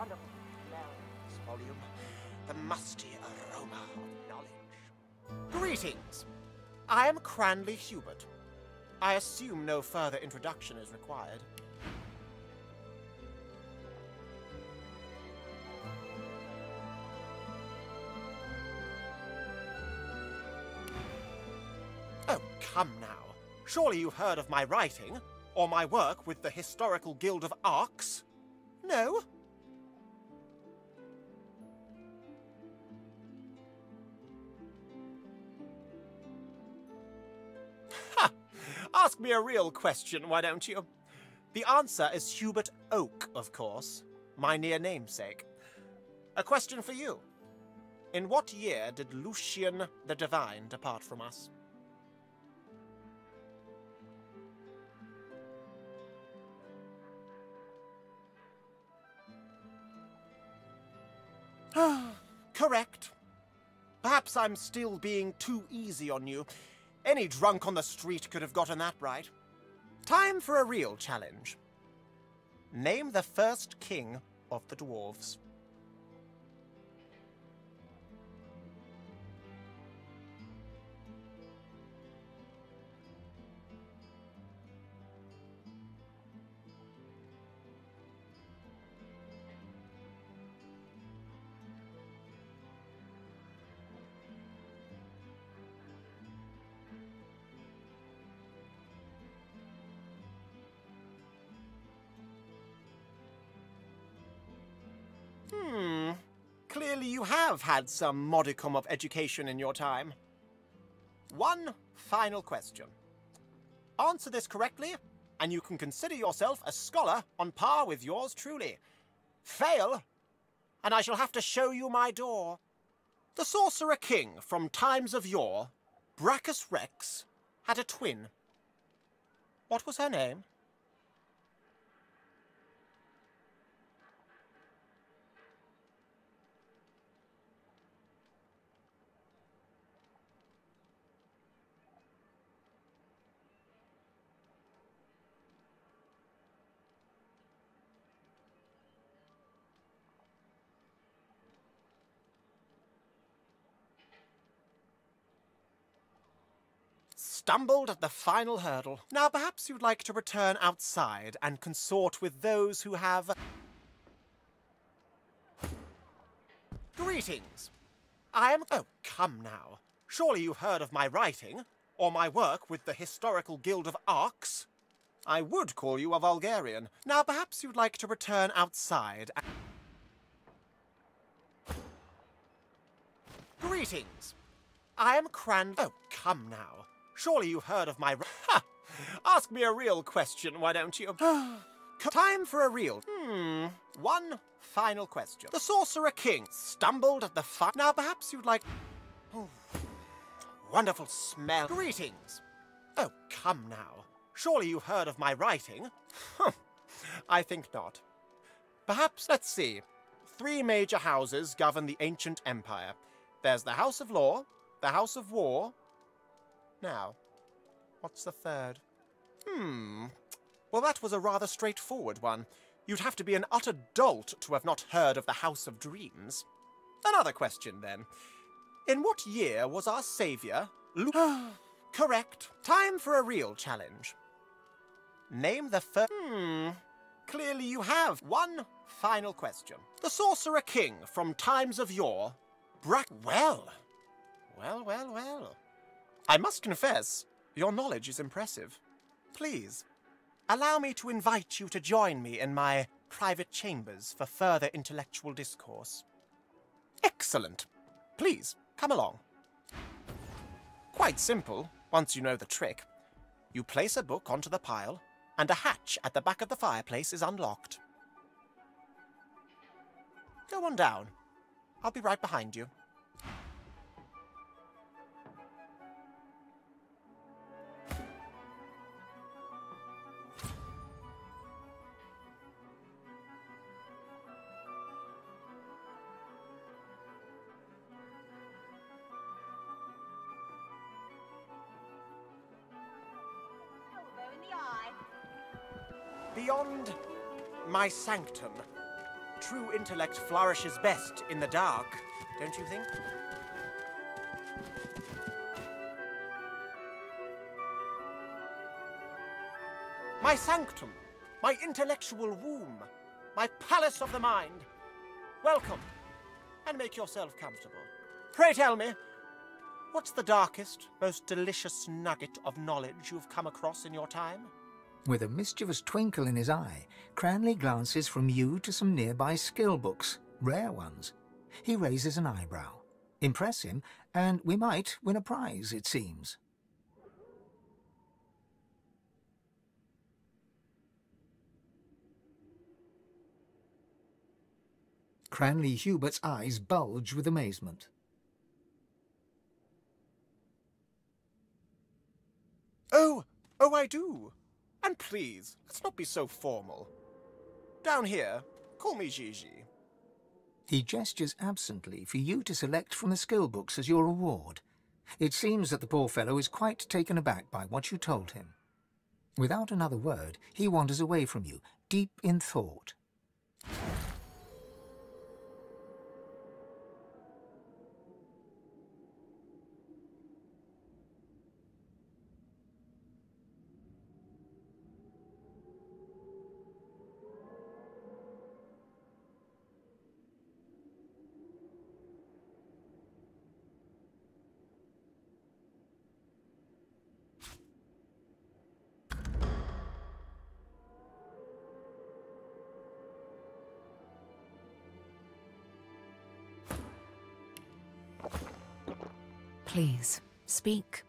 Wonderful. This volume, the musty aroma of knowledge. Greetings. I am Cranley Hubert. I assume no further introduction is required. Oh, come now. Surely you've heard of my writing, or my work with the Historical Guild of Arx? A real question, why don't you? The answer is Hubert Oak, of course, my near namesake. A question for you. In what year did Lucian the Divine depart from us? Correct. Perhaps I'm still being too easy on you. Any drunk on the street could have gotten that right. Time for a real challenge. Name the first king of the dwarves. Clearly you have had some modicum of education in your time. One final question. Answer this correctly, and you can consider yourself a scholar on par with yours truly. Fail, and I shall have to show you my door. The Sorcerer King from times of yore, Brachus Rex, had a twin. What was her name? Stumbled at the final hurdle. Now, perhaps you'd like to return outside and consort with those who have. Greetings. I am. Oh, come now. Surely you've heard of my writing, or my work with the Historical Guild of Arx, I would call you a Vulgarian. Now, perhaps you'd like to return outside. Greetings. I am Cran. Oh, come now. Surely you've heard of my. Ha! Ask me a real question, why don't you? Time for a real. Hmm. One final question. The Sorcerer King stumbled at the fire. Now, perhaps you'd like. Oh, wonderful smell. Greetings. Oh, come now. Surely you've heard of my writing? I think not. Perhaps, let's see. Three major houses govern the ancient empire. There's the House of Law, the House of War. Now, what's the third? Hmm. Well, that was a rather straightforward one. You'd have to be an utter dolt to have not heard of the House of Dreams. Another question, then. In what year was our saviour, Lu- Correct. Time for a real challenge. Name the first... Hmm. Clearly you have one final question. The Sorcerer King from times of yore. Brack... Well. Well, well, well. I must confess, your knowledge is impressive. Please, allow me to invite you to join me in my private chambers for further intellectual discourse. Excellent. Please, come along. Quite simple, once you know the trick. You place a book onto the pile, and a hatch at the back of the fireplace is unlocked. Go on down. I'll be right behind you. Beyond my sanctum, true intellect flourishes best in the dark, don't you think? My sanctum, my intellectual womb, my palace of the mind. Welcome, and make yourself comfortable. Pray tell me, what's the darkest, most delicious nugget of knowledge you've come across in your time? With a mischievous twinkle in his eye, Cranley glances from you to some nearby skill books, rare ones. He raises an eyebrow. Impress him, and we might win a prize, it seems. Cranley Hubert's eyes bulge with amazement. Oh, oh, I do. And please, let's not be so formal. Down here, call me Gigi. He gestures absently for you to select from the skill books as your reward. It seems that the poor fellow is quite taken aback by what you told him. Without another word, he wanders away from you, deep in thought. Please, speak.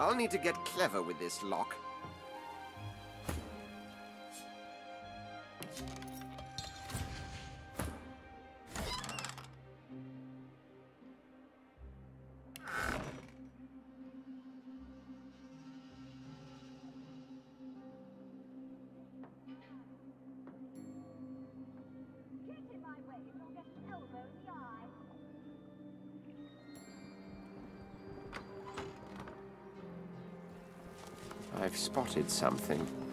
I'll need to get clever with this lock. spotted something.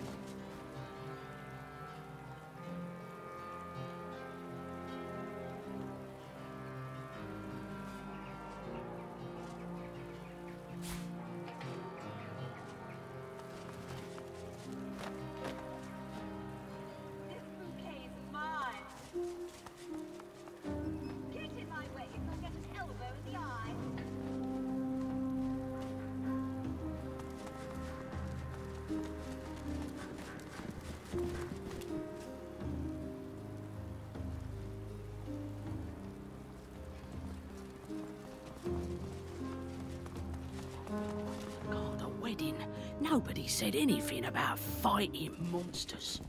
anything about fighting monsters.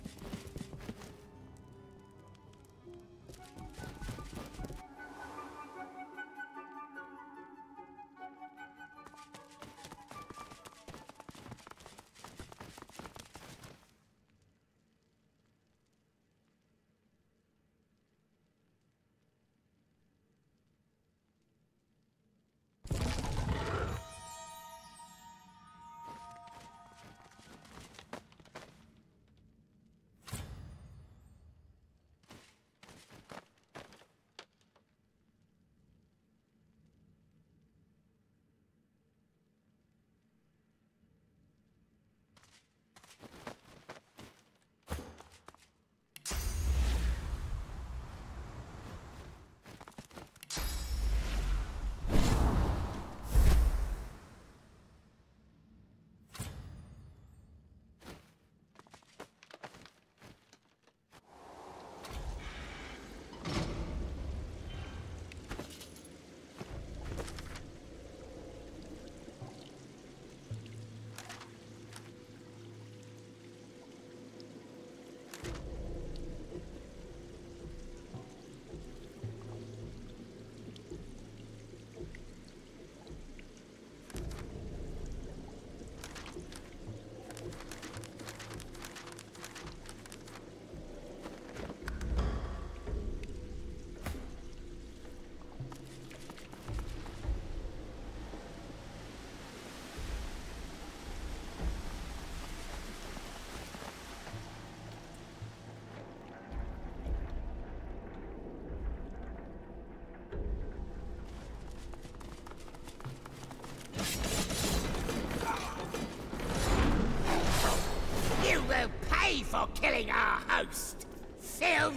killing our host. Seal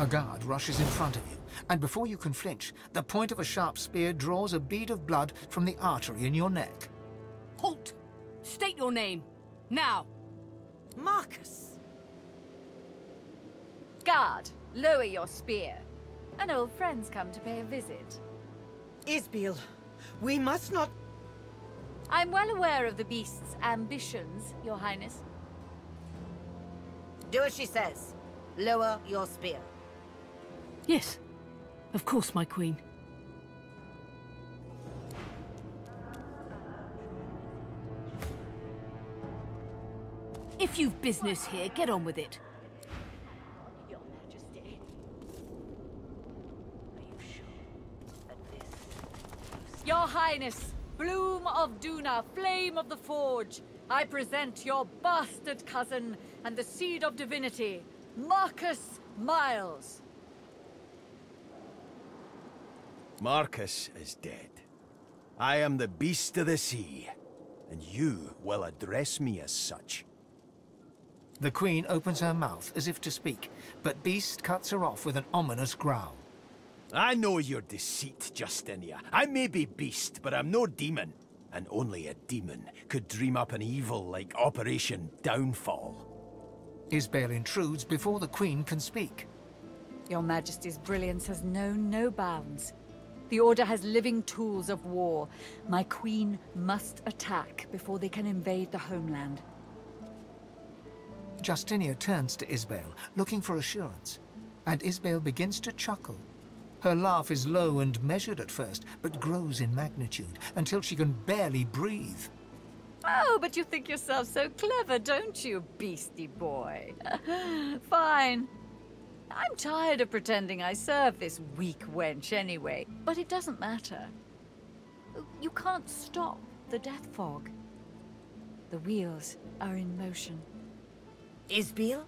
A guard rushes in front of you, and before you can flinch, the point of a sharp spear draws a bead of blood from the artery in your neck. Halt! State your name. Now! Marcus! Guard, lower your spear. An old friend's come to pay a visit. Isbeil, we must not... I'm well aware of the beast's ambitions, your highness. Do as she says. Lower your spear. Yes. Of course, my queen. If you've business here, get on with it. Your Highness, Bloom of Duna, Flame of the Forge, I present your bastard cousin and the seed of divinity, Marcus Miles. Marcus is dead. I am the beast of the sea, and you will address me as such. The Queen opens her mouth as if to speak, but Beast cuts her off with an ominous growl. I know your deceit, Justinia. I may be beast, but I'm no demon. And only a demon could dream up an evil like Operation Downfall. Isbeil intrudes before the Queen can speak. Your Majesty's brilliance has known no bounds. The Order has living tools of war. My queen must attack before they can invade the homeland. Justinia turns to Isbeil, looking for assurance, and Isbeil begins to chuckle. Her laugh is low and measured at first, but grows in magnitude until she can barely breathe. Oh, but you think yourself so clever, don't you, beastie boy? Fine. I'm tired of pretending I serve this weak wench anyway, but it doesn't matter. You can't stop the death fog. The wheels are in motion. Isbeil?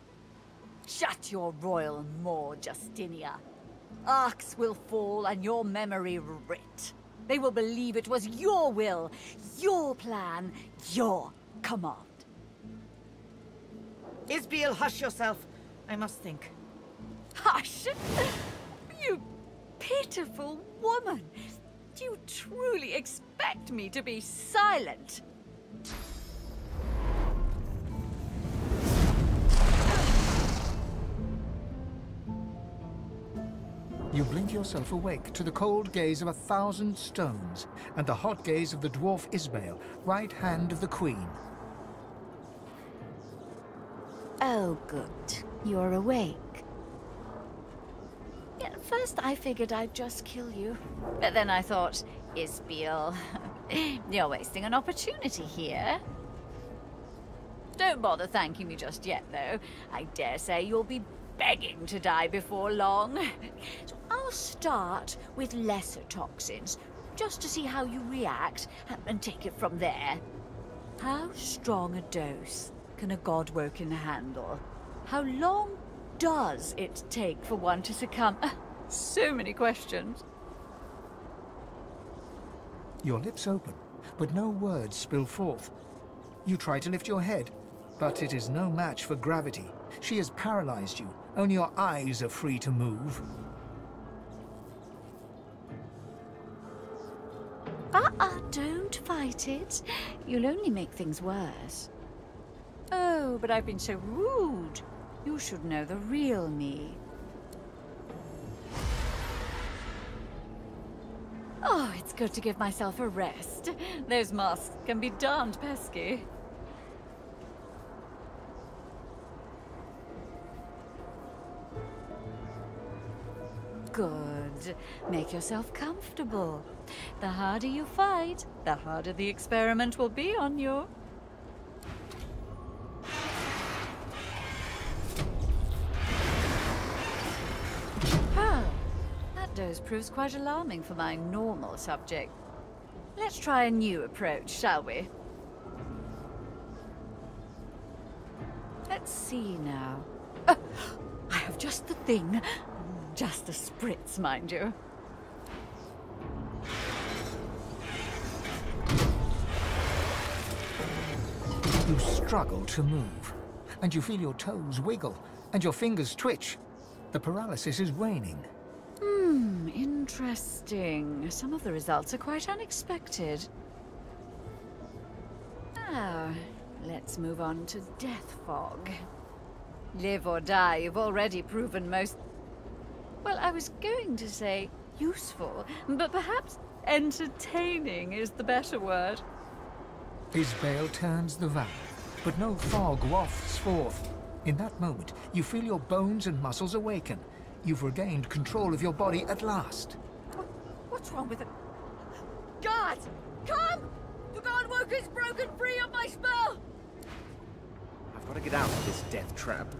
Shut your royal maw, Justinia. Arx will fall and your memory writ. They will believe it was your will, your plan, your command. Isbeil, hush yourself. I must think. Hush! You pitiful woman! Do you truly expect me to be silent? You blink yourself awake to the cold gaze of a thousand stones and the hot gaze of the dwarf Ismail, right hand of the Queen. Oh, good. You're awake. First I figured I'd just kill you. But then I thought, Isbeil, you're wasting an opportunity here. Don't bother thanking me just yet, though. I dare say you'll be begging to die before long. So I'll start with lesser toxins, just to see how you react, and take it from there. How strong a dose can a Godwoken handle? How long does it take for one to succumb? So many questions. Your lips open, but no words spill forth. You try to lift your head, but it is no match for gravity. She has paralyzed you. Only your eyes are free to move. Uh-uh, don't fight it. You'll only make things worse. Oh, but I've been so rude. You should know the real me. Oh, it's good to give myself a rest. Those masks can be darned pesky. Good. Make yourself comfortable. The harder you fight, the harder the experiment will be on you. Dose proves quite alarming for my normal subject. Let's try a new approach, shall we? Let's see now. Oh, I have just the thing. Just a spritz, mind you. You struggle to move, and you feel your toes wiggle, and your fingers twitch. The paralysis is waning. Hmm, interesting. Some of the results are quite unexpected. Now, let's move on to Death Fog. Live or die, you've already proven most... Well, I was going to say useful, but perhaps entertaining is the better word. Isbeil turns the valve, but no fog wafts forth. In that moment, you feel your bones and muscles awaken. You've regained control of your body at last. What, what's wrong with it? God! Come! The Godwoken's broken free of my spell! I've got to get out of this death trap.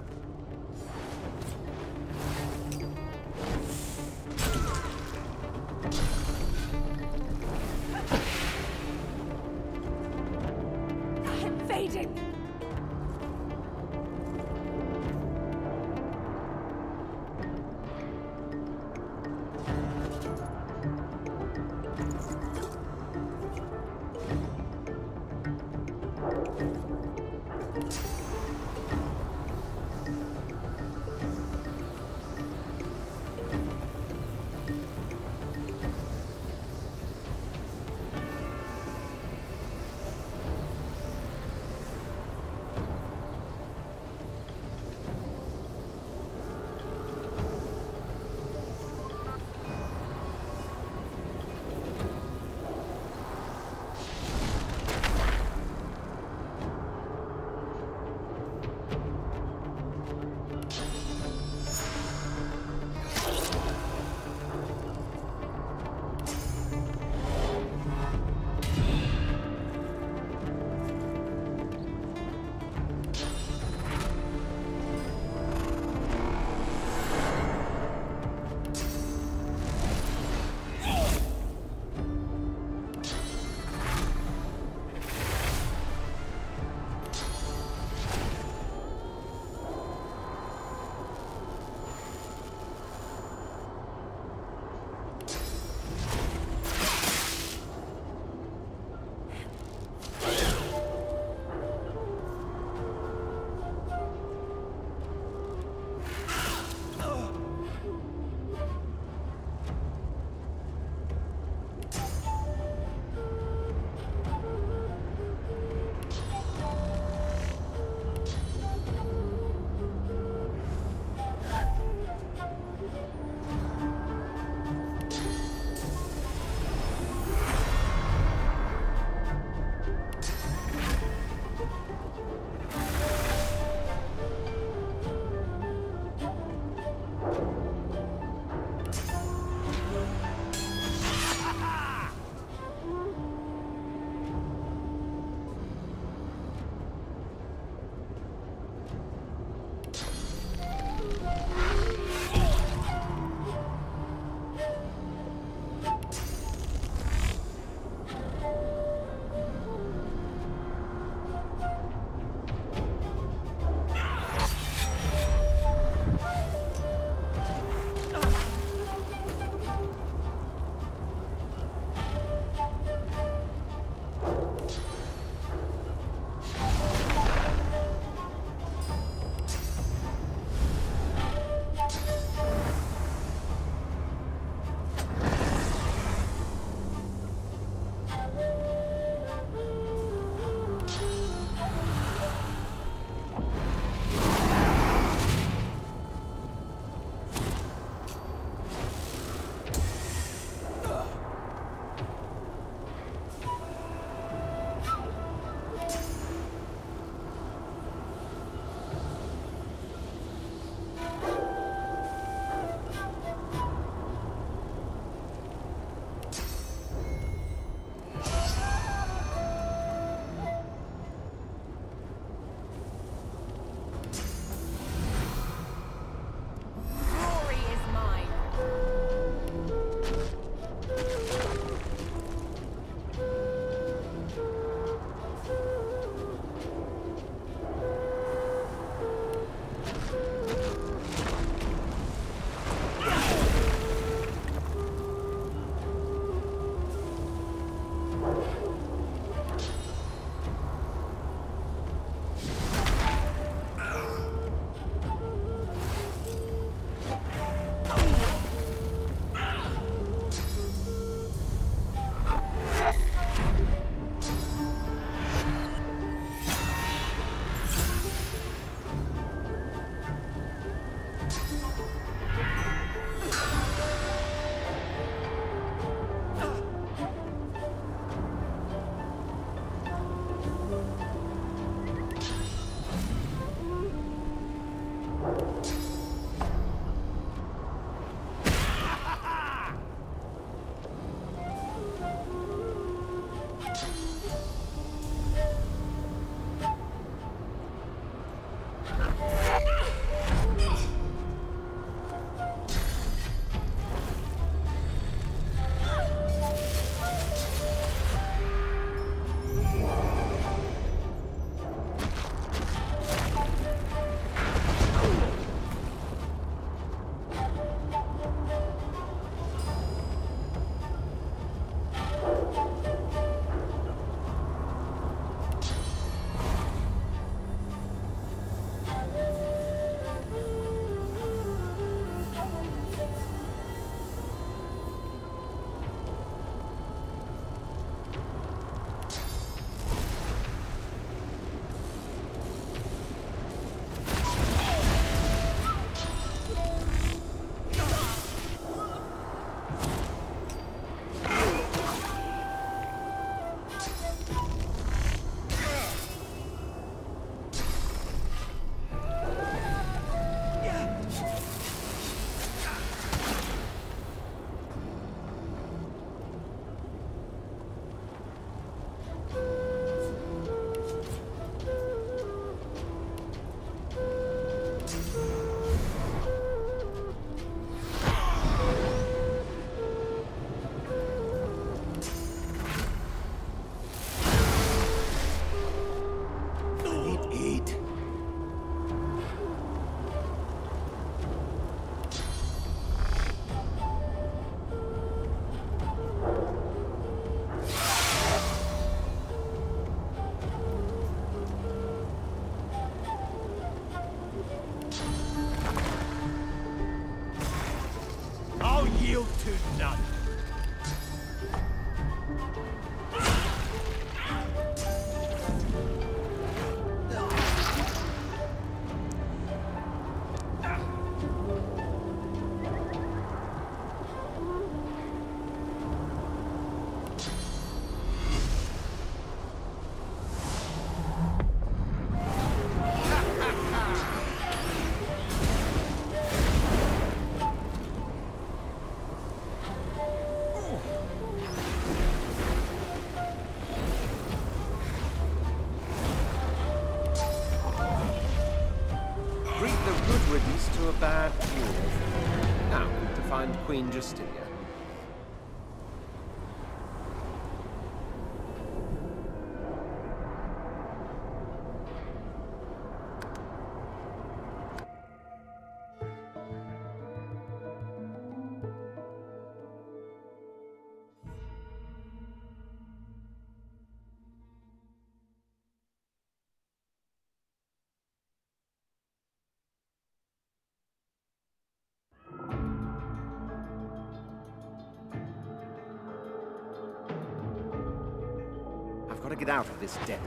I've got to get out of this den.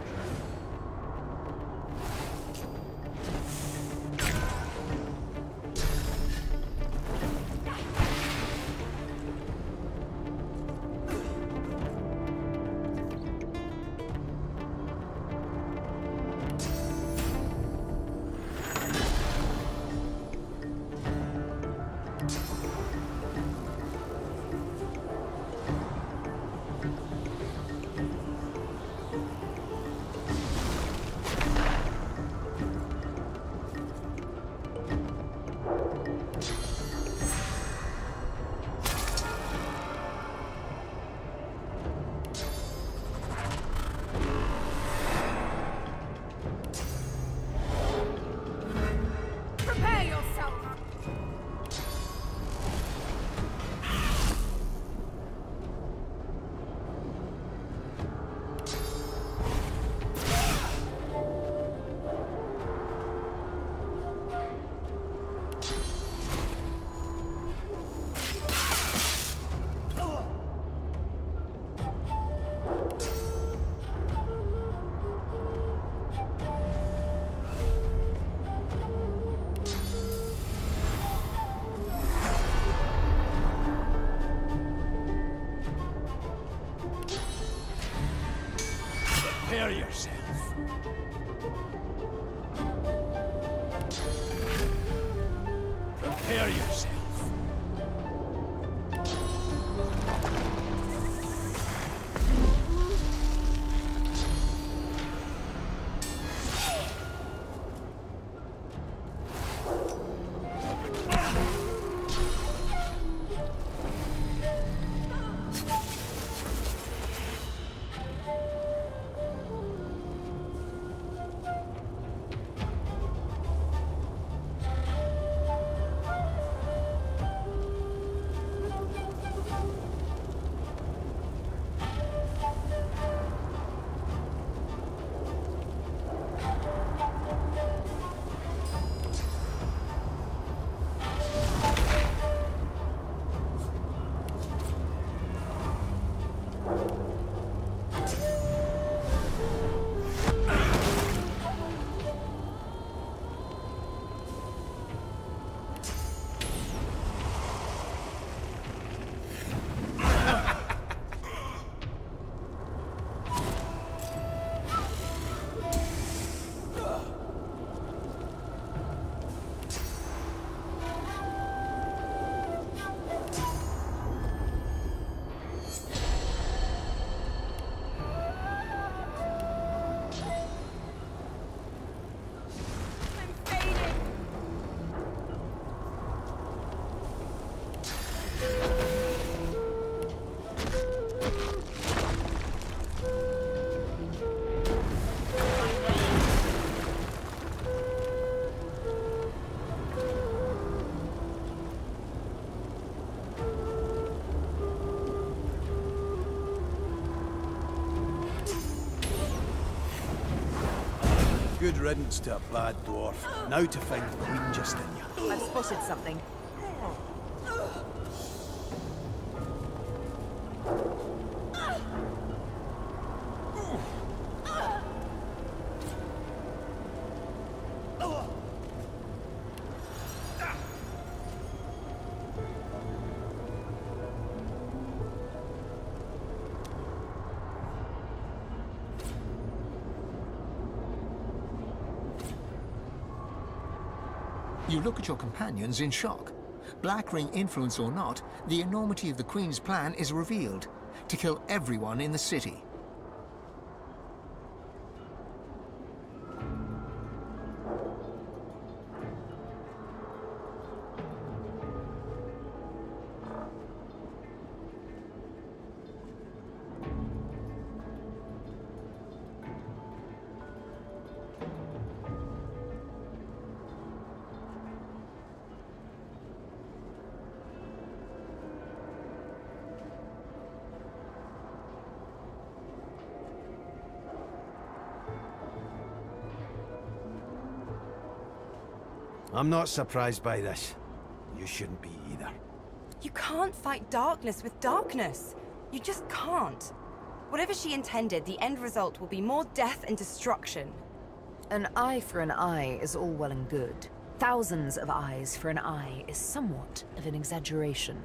Good riddance to a bad dwarf. Now to find the Queen Justinia. I've spotted something. Look at your companions in shock. Black Ring influence or not, the enormity of the Queen's plan is revealed. To kill everyone in the city. I'm not surprised by this. You shouldn't be either. You can't fight darkness with darkness. You just can't. Whatever she intended, the end result will be more death and destruction. An eye for an eye is all well and good. Thousands of eyes for an eye is somewhat of an exaggeration.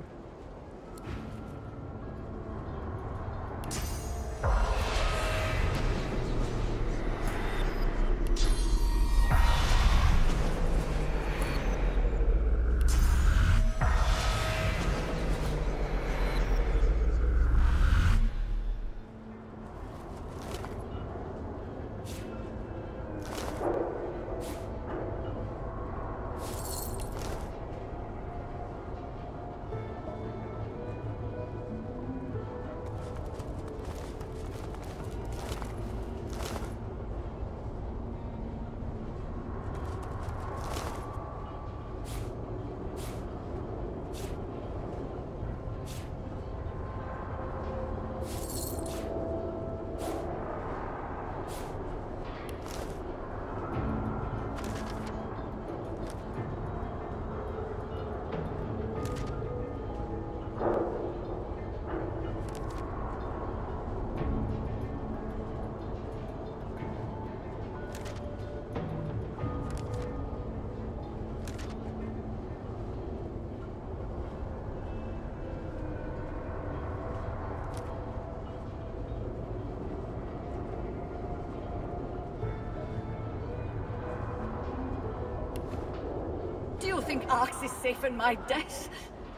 My death?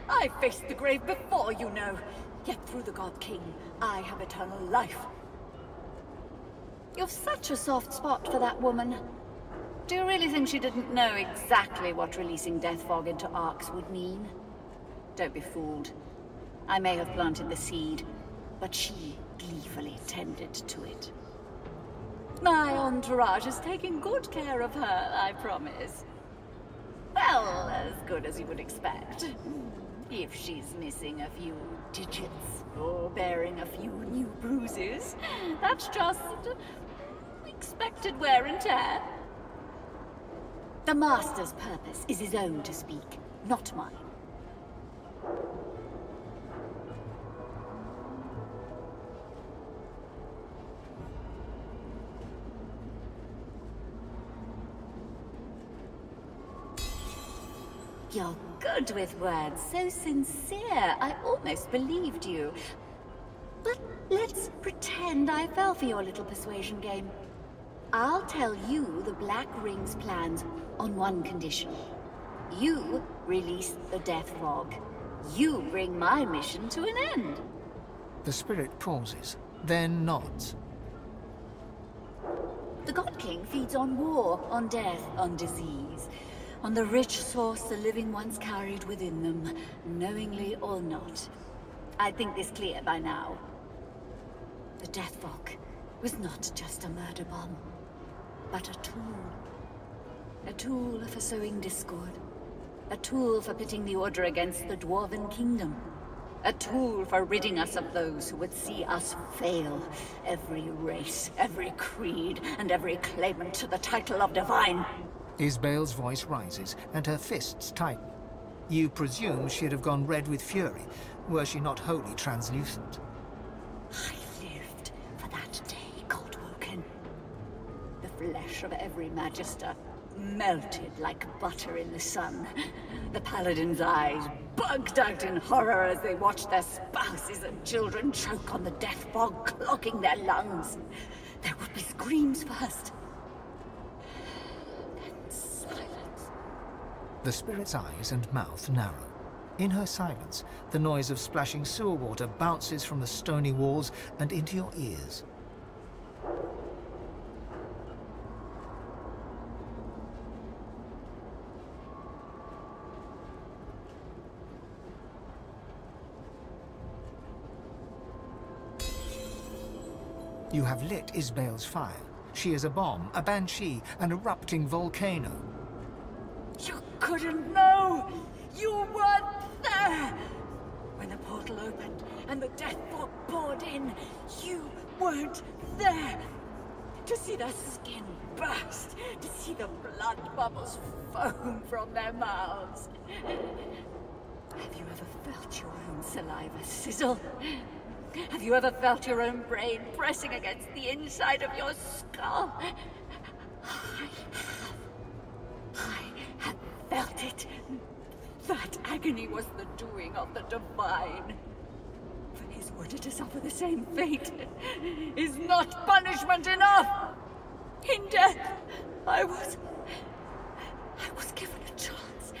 I faced the grave before, you know. Yet through the God King, I have eternal life. You've such a soft spot for that woman. Do you really think she didn't know exactly what releasing Death Fog into Arx would mean? Don't be fooled. I may have planted the seed, but she gleefully tended to it. My entourage is taking good care of her, I promise. Well, as good as you would expect. If she's missing a few digits, or bearing a few new bruises, that's just expected wear and tear. The Master's purpose is his own to speak, not mine. You're good with words, so sincere. I almost believed you. But let's pretend I fell for your little persuasion game. I'll tell you the Black Ring's plans on one condition. You release the Death Fog. You bring my mission to an end. The spirit pauses, then nods. The God King feeds on war, on death, on disease. On the rich source the living ones carried within them, knowingly or not. I think this clear by now. The Death was not just a murder bomb, but a tool. A tool for sowing discord. A tool for pitting the Order against the Dwarven Kingdom. A tool for ridding us of those who would see us fail. Every race, every creed, and every claimant to the title of Divine. Isbeil's voice rises, and her fists tighten. You presume she'd have gone red with fury, were she not wholly translucent. I lived for that day, Godwoken. The flesh of every Magister melted like butter in the sun. The Paladin's eyes bugged out in horror as they watched their spouses and children choke on the death fog, clogging their lungs. There would be screams first. Then silence. The spirit's eyes and mouth narrow. In her silence, the noise of splashing sewer water bounces from the stony walls and into your ears. You have lit Isbeil's fire. She is a bomb, a banshee, an erupting volcano. Couldn't know! You weren't there! When the portal opened and the death fog poured in, you weren't there! To see their skin burst, to see the blood bubbles foam from their mouths. Have you ever felt your own saliva sizzle? Have you ever felt your own brain pressing against the inside of your skull? I have. I felt it. That agony was the doing of the Divine. For his order to suffer the same fate is not punishment enough. In death, I was... I was given a chance.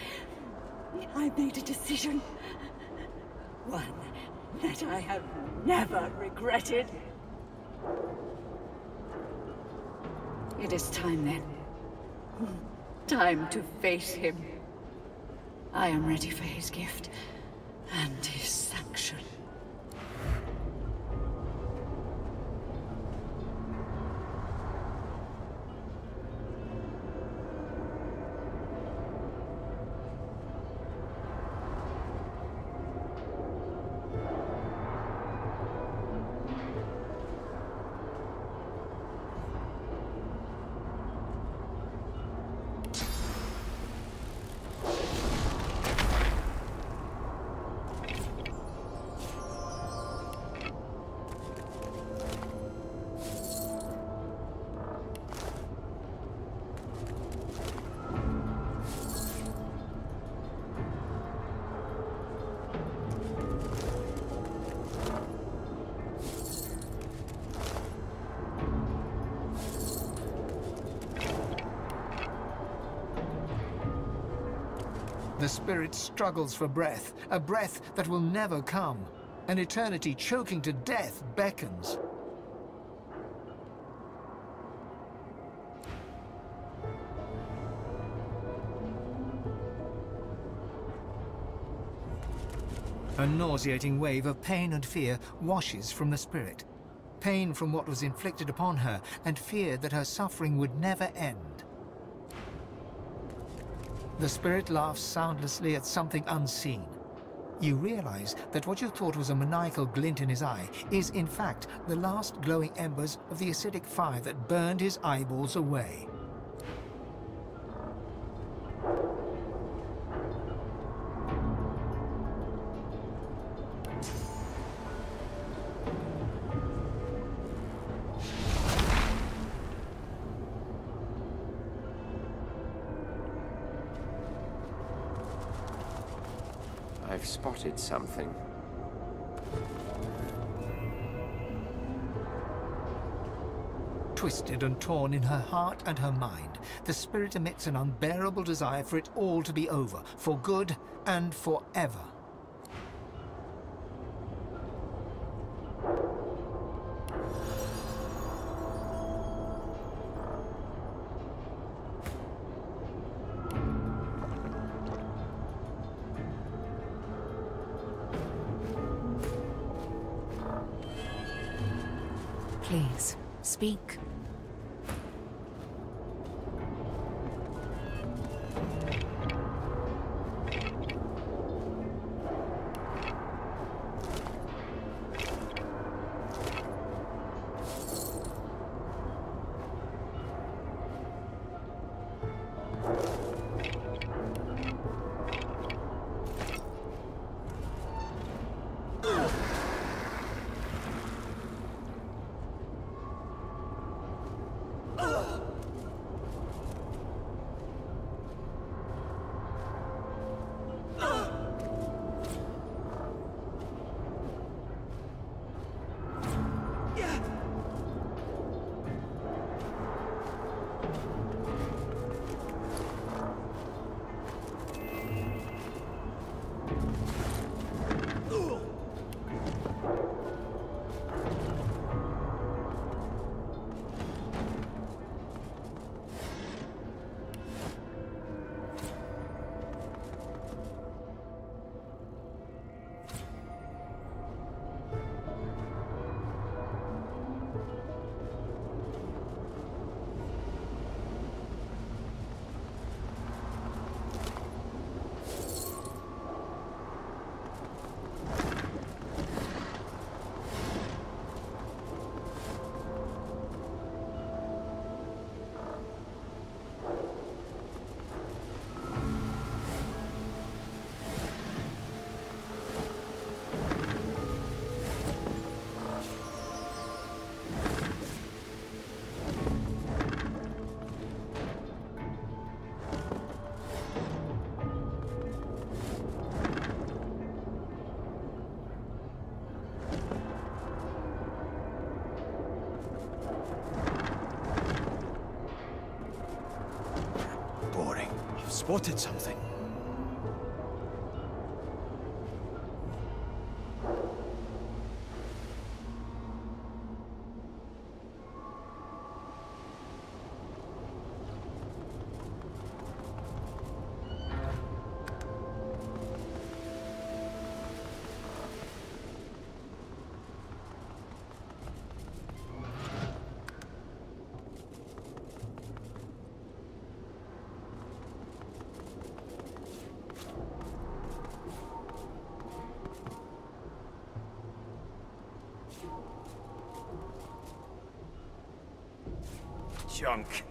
I made a decision. One that I have never regretted. It is time then. Time to face him. I am ready for his gift and his sanction. The spirit struggles for breath, a breath that will never come. An eternity choking to death beckons. A nauseating wave of pain and fear washes from the spirit. Pain from what was inflicted upon her, and fear that her suffering would never end. The spirit laughs soundlessly at something unseen. You realize that what you thought was a maniacal glint in his eye is, in fact, the last glowing embers of the acidic fire that burned his eyeballs away. Spotted something. Twisted and torn in her heart and her mind, the spirit emits an unbearable desire for it all to be over, for good and forever. Spotted something. Junk.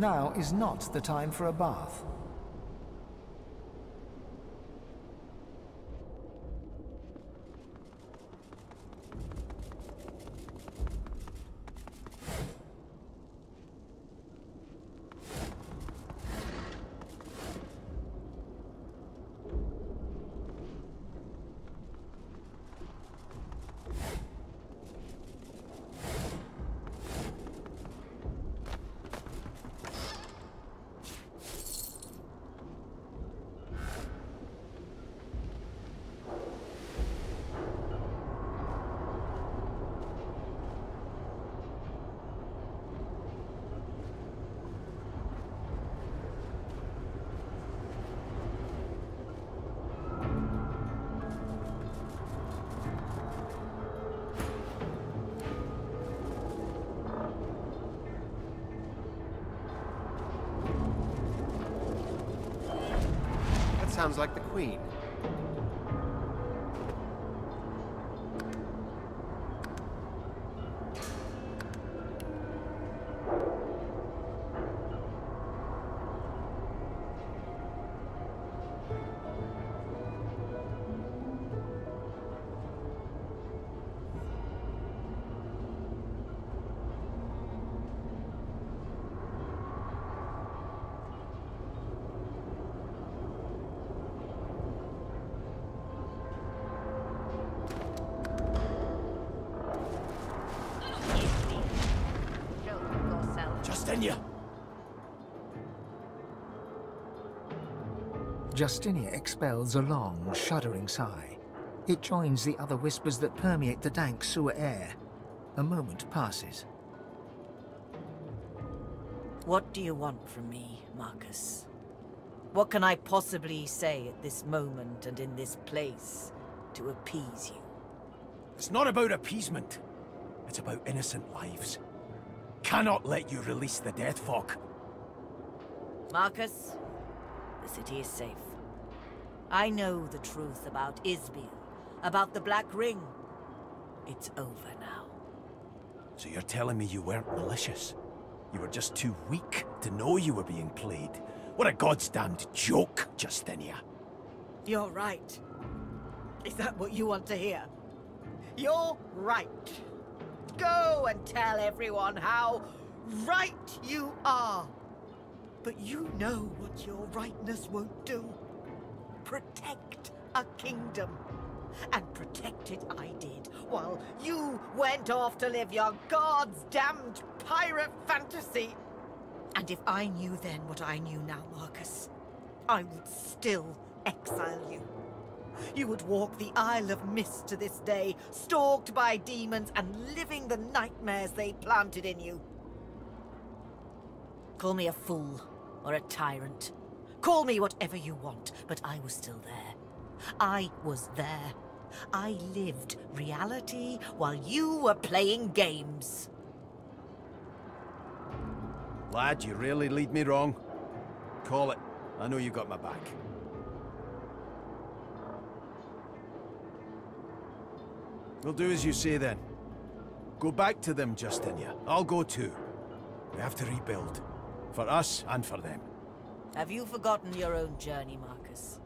Now is not the time for a bath. Justinia expels a long, shuddering sigh. It joins the other whispers that permeate the dank sewer air. A moment passes. What do you want from me, Marcus? What can I possibly say at this moment and in this place to appease you? It's not about appeasement. It's about innocent lives. Cannot let you release the death fog. Marcus, the city is safe. I know the truth about Isbeil, about the Black Ring. It's over now. So you're telling me you weren't malicious? You were just too weak to know you were being played? What a god's damned joke, Justinia. You're right. Is that what you want to hear? You're right. Go and tell everyone how right you are. But you know what your rightness won't do. Protect a kingdom. And protect it I did, while you went off to live your god's damned pirate fantasy. And if I knew then what I knew now, Marcus, I would still exile you. You would walk the Isle of Mist to this day, stalked by demons and living the nightmares they planted in you. Call me a fool or a tyrant. Call me whatever you want, but I was still there. I was there. I lived reality while you were playing games. Lad, you really lead me wrong. Call it. I know you got my back. We'll do as you say then. Go back to them, Justinia. I'll go too. We have to rebuild. For us and for them. Have you forgotten your own journey, Marcus?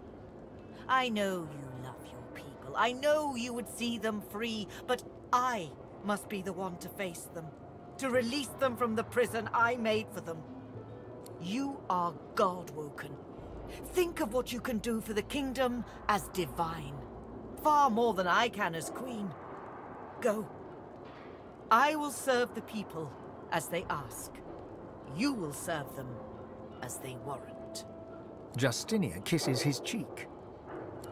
I know you love your people. I know you would see them free, but I must be the one to face them. To release them from the prison I made for them. You are Godwoken. Think of what you can do for the kingdom as divine. Far more than I can as queen. Go. I will serve the people as they ask. You will serve them as they warrant. Justinia kisses his cheek.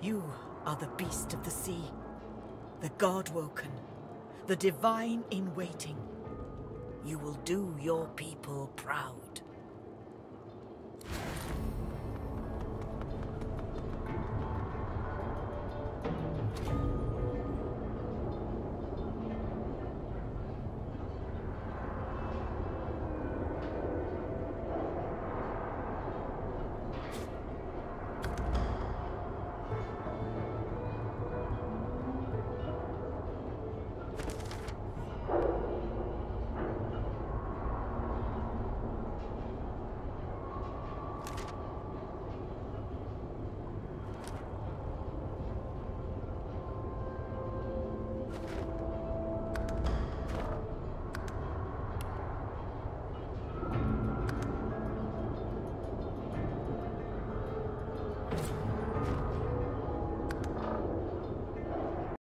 You are the beast of the sea, the Godwoken, the divine in waiting. You will do your people proud.